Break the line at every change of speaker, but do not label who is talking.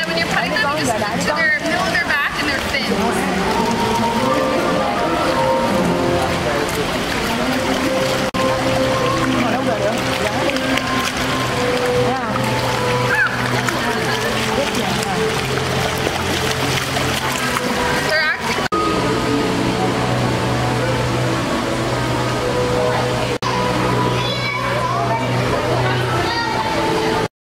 that when you're pregnant, you just to their